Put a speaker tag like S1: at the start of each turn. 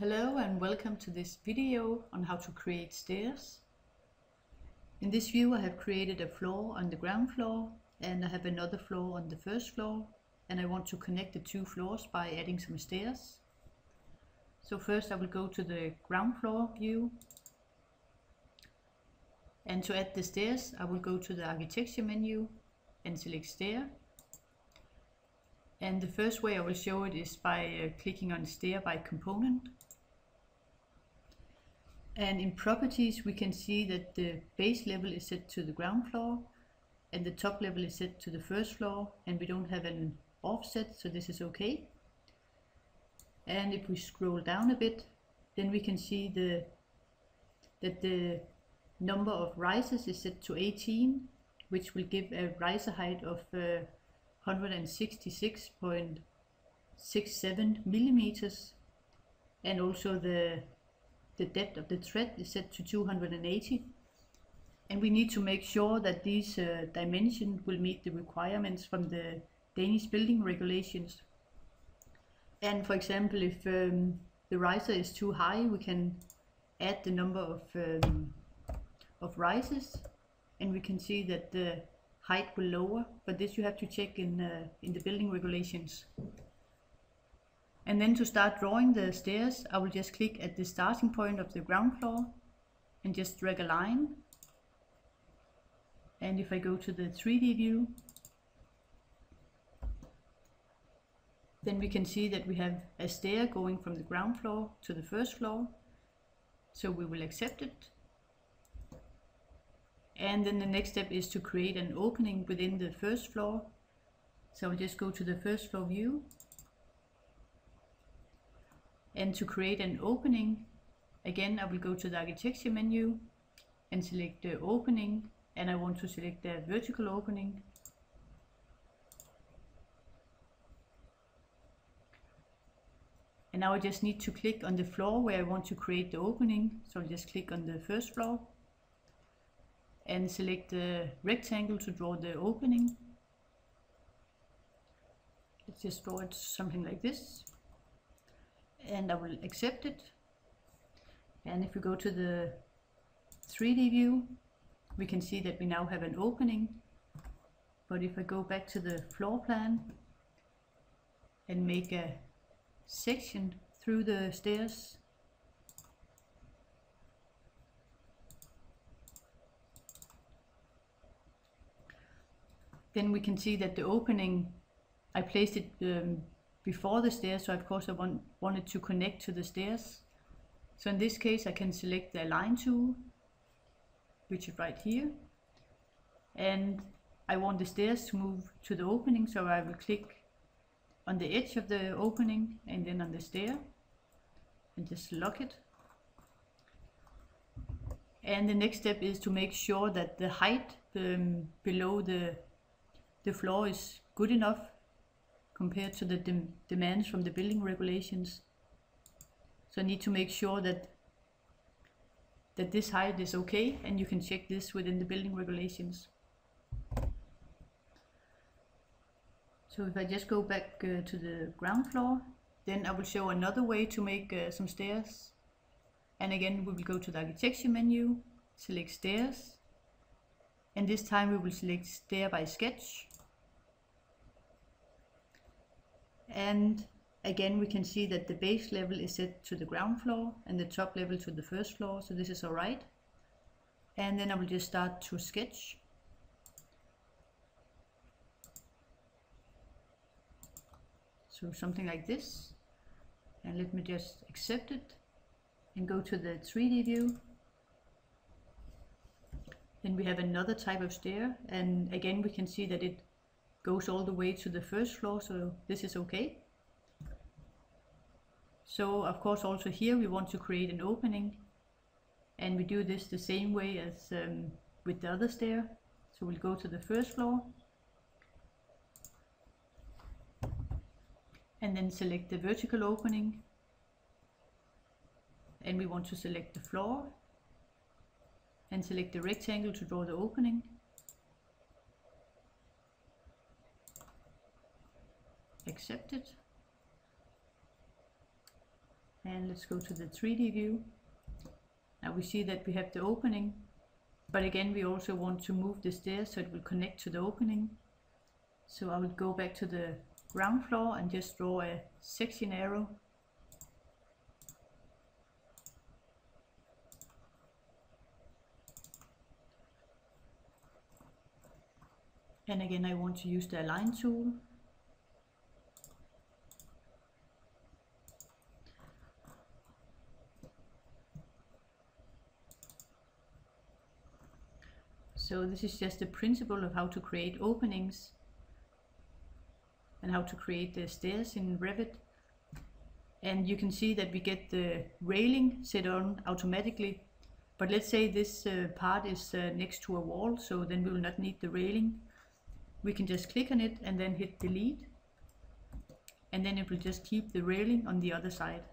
S1: Hello and welcome to this video on how to create stairs. In this view I have created a floor on the ground floor and I have another floor on the first floor and I want to connect the two floors by adding some stairs. So first I will go to the ground floor view and to add the stairs I will go to the architecture menu and select stair and the first way I will show it is by uh, clicking on stair by component. And in properties we can see that the base level is set to the ground floor and the top level is set to the first floor and we don't have an offset so this is okay. And if we scroll down a bit then we can see the that the number of rises is set to 18 which will give a riser height of uh, 166.67 millimeters and also the the depth of the tread is set to 280 and we need to make sure that these uh, dimensions will meet the requirements from the Danish building regulations. And for example if um, the riser is too high we can add the number of um, of rises and we can see that the height will lower, but this you have to check in, uh, in the building regulations. And then to start drawing the stairs, I will just click at the starting point of the ground floor and just drag a line. And if I go to the 3D view, then we can see that we have a stair going from the ground floor to the first floor. So we will accept it and then the next step is to create an opening within the first floor. So I'll just go to the first floor view. And to create an opening, again I will go to the architecture menu and select the opening and I want to select the vertical opening. And now I just need to click on the floor where I want to create the opening. So I'll just click on the first floor and select the rectangle to draw the opening. Let's just draw it something like this. And I will accept it. And if we go to the 3D view, we can see that we now have an opening. But if I go back to the floor plan and make a section through the stairs, then we can see that the opening, I placed it um, before the stairs, so of course I want, wanted to connect to the stairs. So in this case I can select the align tool, which is right here. And I want the stairs to move to the opening, so I will click on the edge of the opening and then on the stair and just lock it. And the next step is to make sure that the height um, below the the floor is good enough compared to the de demands from the building regulations. So I need to make sure that that this height is okay and you can check this within the building regulations. So if I just go back uh, to the ground floor, then I will show another way to make uh, some stairs. And again, we will go to the architecture menu, select stairs, and this time we will select stair by sketch. And again, we can see that the base level is set to the ground floor and the top level to the first floor. So this is all right. And then I will just start to sketch. So something like this. And let me just accept it and go to the 3D view. Then we have another type of stair and again we can see that it goes all the way to the first floor, so this is okay. So of course also here we want to create an opening and we do this the same way as um, with the other stair. So we'll go to the first floor and then select the vertical opening and we want to select the floor and select the rectangle to draw the opening accept it and let's go to the 3D view. Now we see that we have the opening, but again we also want to move the stairs so it will connect to the opening. So I will go back to the ground floor and just draw a section arrow. And again I want to use the align tool So this is just the principle of how to create openings and how to create the stairs in Revit. And you can see that we get the railing set on automatically. But let's say this uh, part is uh, next to a wall, so then we will not need the railing. We can just click on it and then hit delete. And then it will just keep the railing on the other side.